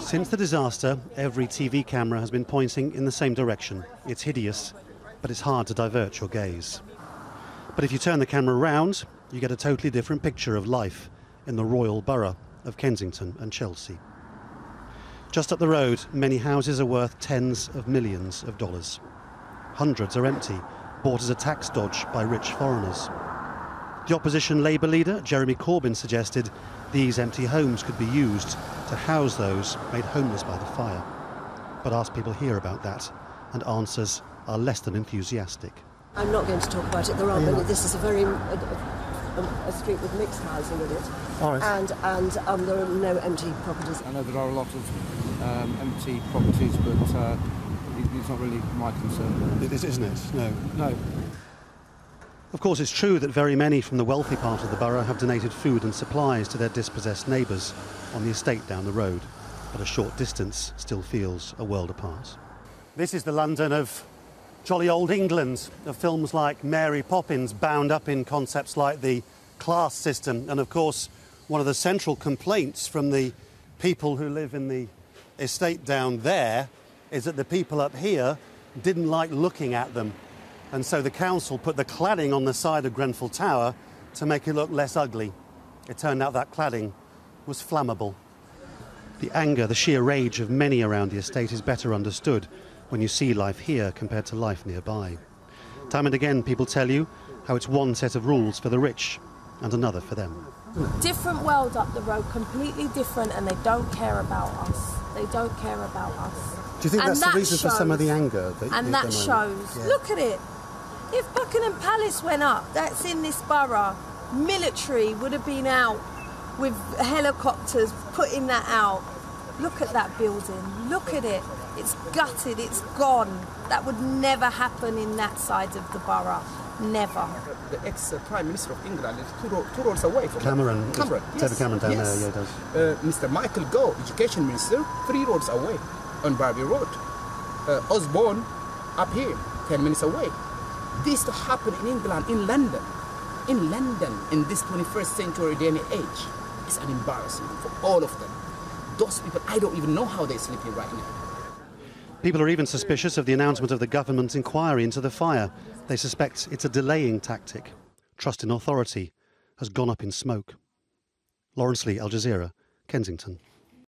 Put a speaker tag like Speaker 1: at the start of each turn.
Speaker 1: Since the disaster, every TV camera has been pointing in the same direction. It's hideous, but it's hard to divert your gaze. But if you turn the camera around, you get a totally different picture of life in the royal borough of Kensington and Chelsea. Just up the road, many houses are worth tens of millions of dollars. Hundreds are empty, bought as a tax dodge by rich foreigners. The opposition Labour leader, Jeremy Corbyn, suggested these empty homes could be used to house those made homeless by the fire. But ask people here about that, and answers are less than enthusiastic.
Speaker 2: I'm not going to talk about it. There are many. This is a very a, a, a street with mixed housing in it,
Speaker 1: All right.
Speaker 2: and and um, there are no empty properties.
Speaker 3: I know there are a lot of um, empty properties, but uh, it- it's not really my concern.
Speaker 1: It is, isn't it? No.
Speaker 3: No,
Speaker 1: Of course, it's true that very many from the wealthy part of the borough have donated food and supplies to their dispossessed neighbours on the estate down the road, but a short distance still feels a world apart. This is the London of jolly old England, of films like Mary Poppins, bound up in concepts like the class system, and of course, one of the central complaints from the people who live in the estate down there is that the people up here didn't like looking at them and so the council put the cladding on the side of Grenfell Tower to make it look less ugly. It turned out that cladding was flammable. The anger, the sheer rage of many around the estate is better understood when you see life here compared to life nearby. Time and again, people tell you how it's one set of rules for the rich and another for them.
Speaker 4: different world up the road, completely different, and they don't care about us. They don't care about us.
Speaker 1: Do you think
Speaker 4: And
Speaker 1: that's the
Speaker 4: that
Speaker 1: reason for some of the anger? That,
Speaker 4: And that shows. Look at it. If Buckingham Palace went up, that's in this borough. Military would have been out with helicopters putting that out. Look at that building. Look at it. It's gutted. It's gone. That would never happen in that side of the borough. Never.
Speaker 5: the ex-prime minister of England is two, ro- two roads away from
Speaker 1: Cameron,
Speaker 5: Cameron,
Speaker 1: David
Speaker 5: yes,
Speaker 1: Cameron down
Speaker 5: yes.
Speaker 1: there, yeah, does.
Speaker 5: Uh, Mr. Michael Gove, education minister, three roads away on Barbie Road. Uh, Osborne, up here, 10 minutes away. This to happen in England, in London, in London, in this 21st century day and age, is an embarrassment for all of them. Those people, I don't even know how they're sleeping right now.
Speaker 1: People are even suspicious of the announcement of the government's inquiry into the fire. They suspect it's a delaying tactic. Trust in authority has gone up in smoke. Laurence Lee, Al Jazeera, Kensington.